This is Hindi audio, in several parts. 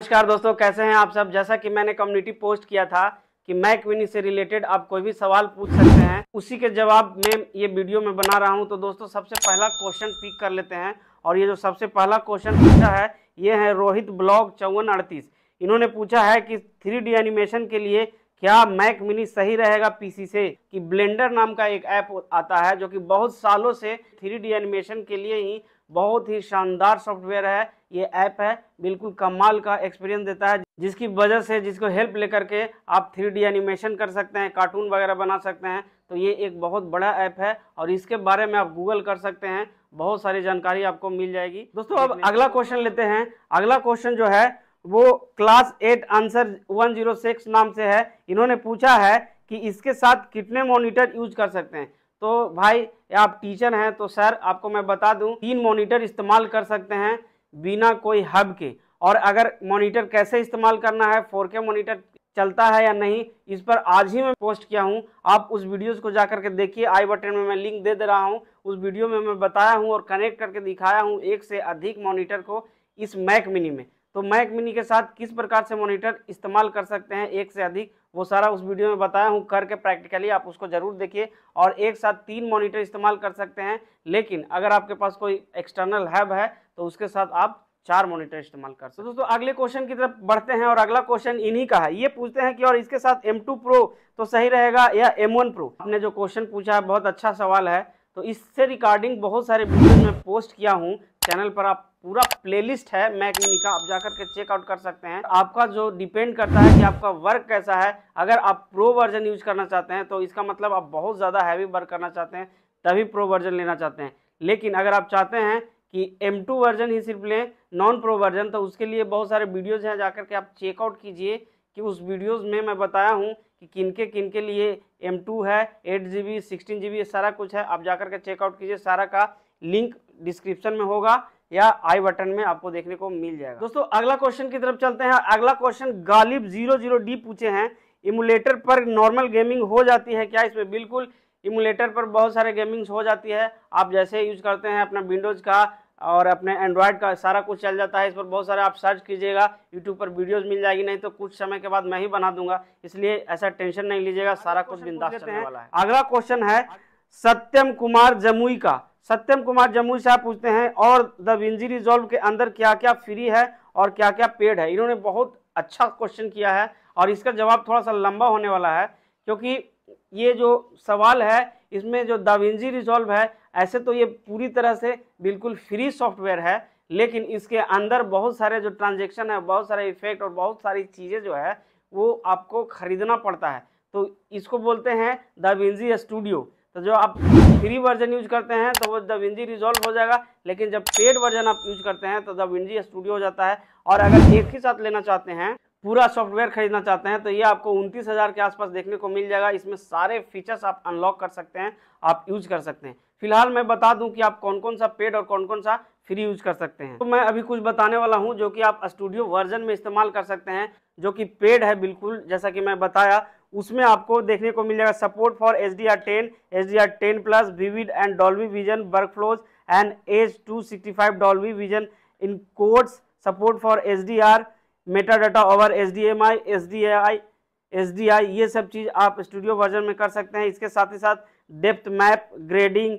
नमस्कार दोस्तों, कैसे हैं आप सब? जैसा कि मैंने कम्युनिटी पोस्ट किया था कि मैक मिनी से रिलेटेड आप कोई भी सवाल पूछ सकते हैं, उसी के जवाब में ये वीडियो में बना रहा हूँ। तो दोस्तों, सबसे पहला क्वेश्चन पिक कर लेते हैं और ये जो सबसे पहला क्वेश्चन पूछा है, ये है रोहित ब्लॉग चौवन अड़तीस। इन्होंने पूछा है कि थ्री एनिमेशन के लिए क्या मैक मिनी सही रहेगा पीसी से? कि ब्लेंडर नाम का एक ऐप आता है जो कि बहुत सालों से थ्री एनिमेशन के लिए ही बहुत ही शानदार सॉफ्टवेयर है ये ऐप है बिल्कुल कमाल का एक्सपीरियंस देता है जिसकी वजह से जिसको हेल्प लेकर के आप थ्री एनिमेशन कर सकते हैं कार्टून वगैरह बना सकते हैं तो ये एक बहुत बड़ा ऐप है और इसके बारे में आप गूगल कर सकते हैं बहुत सारी जानकारी आपको मिल जाएगी। दोस्तों अब अगला क्वेश्चन लेते हैं। अगला क्वेश्चन जो है वो class eight answer one zero six नाम से है। इन्होंने पूछा है कि इसके साथ कितने मॉनिटर यूज़ कर सकते हैं। तो भाई, आप टीचर हैं तो सर, आपको मैं बता दूँ, तीन मॉनिटर इस्तेमाल कर सकते हैं बिना कोई हब के। और अगर मॉनिटर कैसे इस्तेमाल करना है 4K मॉनिटर चलता है या नहीं, इस पर आज ही मैं पोस्ट किया हूँ। आप उस वीडियोस को जाकर के देखिए, आई बटन में मैं लिंक दे दे रहा हूँ। उस वीडियो में मैं बताया हूँ और कनेक्ट करके दिखाया हूँ एक से अधिक मॉनिटर को इस मैक मिनी में। तो मैक मिनी के साथ किस प्रकार से मॉनिटर इस्तेमाल कर सकते हैं? एक से अधिक। वो सारा उस वीडियो में बताया हूँ करके प्रैक्टिकली आप उसको ज़रूर देखिए और एक साथ तीन मॉनिटर इस्तेमाल कर सकते हैं। लेकिन अगर आपके पास कोई एक्सटर्नल हैब है तो उसके साथ आप चार मॉनिटर इस्तेमाल कर सकते दोस्तों, अगले क्वेश्चन की तरफ़ बढ़ते हैं और अगला क्वेश्चन इन्हीं का है। ये पूछते हैं कि और इसके साथ M2 Pro तो सही रहेगा या M1 Pro? आपने जो क्वेश्चन पूछा है, बहुत अच्छा सवाल है। तो इससे रिकॉर्डिंग बहुत सारे वीडियो में पोस्ट किया हूँ। चैनल पर आप पूरा प्लेलिस्ट है मैक मिनी का आप जाकर के चेकआउट कर सकते हैं। आपका जो डिपेंड करता है कि आपका वर्क कैसा है, अगर आप प्रो वर्जन यूज़ करना चाहते हैं तो इसका मतलब आप बहुत ज़्यादा हैवी वर्क करना चाहते हैं, तभी प्रो वर्जन लेना चाहते हैं। लेकिन अगर आप चाहते हैं कि M2 वर्जन ही सिर्फ़ लें नॉन प्रो वर्जन तो उसके लिए बहुत सारे वीडियोज़ हैं, जाकर के आप चेकआउट कीजिए कि उस वीडियोज़ में मैं बताया हूँ कि किनके किनके लिए M2 है eight G B sixteen G B सारा कुछ है। आप जाकर के चेकआउट कीजिए, सारा का लिंक डिस्क्रिप्शन में होगा। या आई बटन में आपको देखने को मिल जाएगा। दोस्तों अगला क्वेश्चन की तरफ़ चलते हैं। अगला क्वेश्चन गालिब ज़ीरो ज़ीरो डी पूछे हैं। इमुलेटर पर नॉर्मल गेमिंग हो जाती है क्या? इसमें बिल्कुल इमुलेटर पर बहुत सारे गेमिंग हो जाती है। आप जैसे यूज़ करते हैं अपना विंडोज़ का और अपने एंड्रॉयड का सारा कुछ चल जाता है। इस पर बहुत सारे आप सर्च कीजिएगा। यूट्यूब पर वीडियोस मिल जाएगी नहीं तो कुछ समय के बाद मैं ही बना दूँगा। इसलिए ऐसा टेंशन नहीं लीजिएगा सारा कुछ बिंदास चलने वाला है। अगला क्वेश्चन है सत्यम कुमार जमुई का। सत्यम कुमार जमुई साहब पूछते हैं, और द विंजी रिजॉल्व के अंदर क्या क्या फ्री है और क्या क्या पेड है? इन्होंने बहुत अच्छा क्वेश्चन किया है और इसका जवाब थोड़ा सा लंबा होने वाला है, क्योंकि ये जो सवाल है, इसमें जो दाविंजी रिजॉल्व है, ऐसे तो ये पूरी तरह से बिल्कुल फ्री सॉफ्टवेयर है, लेकिन इसके अंदर बहुत सारे जो ट्रांजेक्शन है, बहुत सारे इफ़ेक्ट और बहुत सारी चीज़ें जो है, वो आपको खरीदना पड़ता है। तो इसको बोलते हैं द विंजी स्टूडियो। तो जो आप फ्री वर्जन यूज़ करते हैं तो वो द विंजी रिजॉल्व हो जाएगा, लेकिन जब पेड वर्जन आप यूज़ करते हैं तो द विंजी स्टूडियो हो जाता है, और अगर एक ही साथ लेना चाहते हैं, पूरा सॉफ्टवेयर खरीदना चाहते हैं तो ये आपको उनतीस हज़ार के आसपास देखने को मिल जाएगा। इसमें सारे फीचर्स आप अनलॉक कर सकते हैं, आप यूज़ कर सकते हैं। फ़िलहाल मैं बता दूँ कि आप कौन कौन सा पेड और कौन कौन सा फ्री यूज़ कर सकते हैं। तो मैं अभी कुछ बताने वाला हूँ, जो कि आप स्टूडियो वर्जन में इस्तेमाल कर सकते हैं, जो कि पेड है बिल्कुल, जैसा कि मैं बताया उसमें आपको देखने को मिल जाएगा support for H D R ten H D R ten plus vivid and Dolby Vision workflows and H two sixty five Dolby Vision encodes support for H D R metadata over H D M I S D I S D I S सब चीज़ आप स्टूडियो वर्जन में कर सकते हैं। इसके साथ ही साथ depth map grading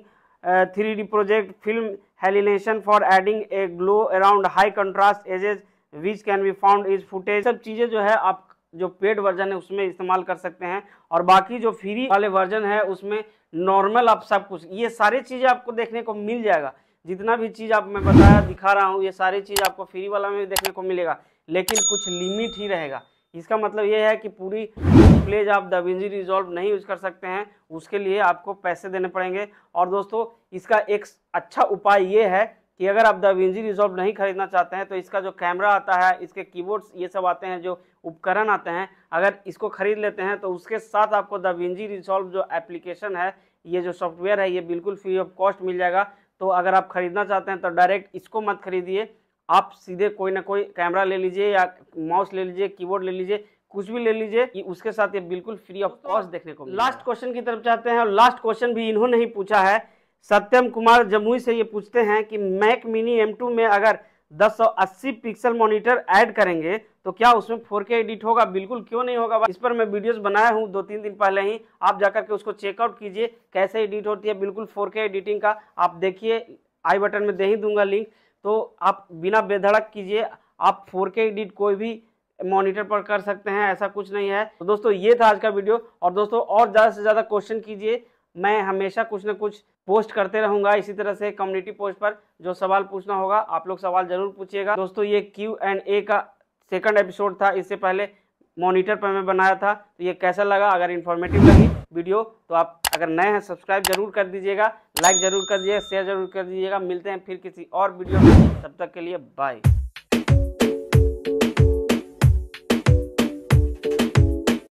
three D project film halation for adding a glow around high contrast edges which can be found is footage सब चीज़ें जो है आप जो पेड वर्जन है उसमें इस्तेमाल कर सकते हैं और बाकी जो फ्री वाले वर्जन है उसमें नॉर्मल आप सब कुछ, ये सारी चीज़ें आपको देखने को मिल जाएगा। जितना भी चीज़ आप, मैं बताया, दिखा रहा हूँ, ये सारी चीज़ आपको फ्री वाला में देखने को मिलेगा, लेकिन कुछ लिमिट ही रहेगा। इसका मतलब ये है कि पूरी प्लेज आप दविंजी रिजॉल्व नहीं यूज़ कर सकते हैं, उसके लिए आपको पैसे देने पड़ेंगे। और दोस्तों, इसका एक अच्छा उपाय ये है कि अगर आप द विंजी रिजॉल्व नहीं खरीदना चाहते हैं तो इसका जो कैमरा आता है इसके कीबोर्ड्स ये सब आते हैं जो उपकरण आते हैं अगर इसको खरीद लेते हैं तो उसके साथ आपको द विंजी रिजॉल्व जो एप्लीकेशन है ये जो सॉफ्टवेयर है ये बिल्कुल फ्री ऑफ़ कॉस्ट मिल जाएगा। तो अगर आप खरीदना चाहते हैं तो डायरेक्ट इसको मत खरीदिए। आप सीधे कोई ना कोई कैमरा ले लीजिए या माउस ले लीजिए कीबोर्ड ले लीजिए कुछ भी ले लीजिए कि उसके साथ ये बिल्कुल फ्री ऑफ़ कॉस्ट देखने को लास्ट क्वेश्चन की तरफ़ चाहते हैं और लास्ट क्वेश्चन भी इन्होंने ही पूछा है सत्यम कुमार जमुई से ये पूछते हैं कि मैक मिनी M2 में अगर 1080 पिक्सल मॉनिटर ऐड करेंगे तो क्या उसमें 4K एडिट होगा? बिल्कुल क्यों नहीं होगा? इस पर मैं वीडियोस बनाया हूँ दो तीन दिन पहले ही। आप जाकर के उसको चेकआउट कीजिए, कैसे एडिट होती है। बिल्कुल 4K एडिटिंग का आप देखिए आई बटन में दे ही दूँगा लिंक तो आप बिना बेधड़क कीजिए, आप 4K एडिट कोई भी मॉनिटर पर कर सकते हैं, ऐसा कुछ नहीं है। तो दोस्तों, ये था आज का वीडियो और दोस्तों, और ज़्यादा से ज़्यादा क्वेश्चन कीजिए। मैं हमेशा कुछ ना कुछ पोस्ट करते रहूँगा इसी तरह से कम्युनिटी पोस्ट पर जो सवाल पूछना होगा, आप लोग सवाल ज़रूर पूछिएगा। दोस्तों, ये क्यू एंड ए का सेकंड एपिसोड था, इससे पहले मॉनिटर पर मैं बनाया था तो ये कैसा लगा? अगर इन्फॉर्मेटिव लगी वीडियो तो आप अगर नए हैं सब्सक्राइब ज़रूर कर दीजिएगा लाइक ज़रूर कर दीजिएगा शेयर ज़रूर कर दीजिएगा। मिलते हैं फिर किसी और वीडियो में, तब तक के लिए बाय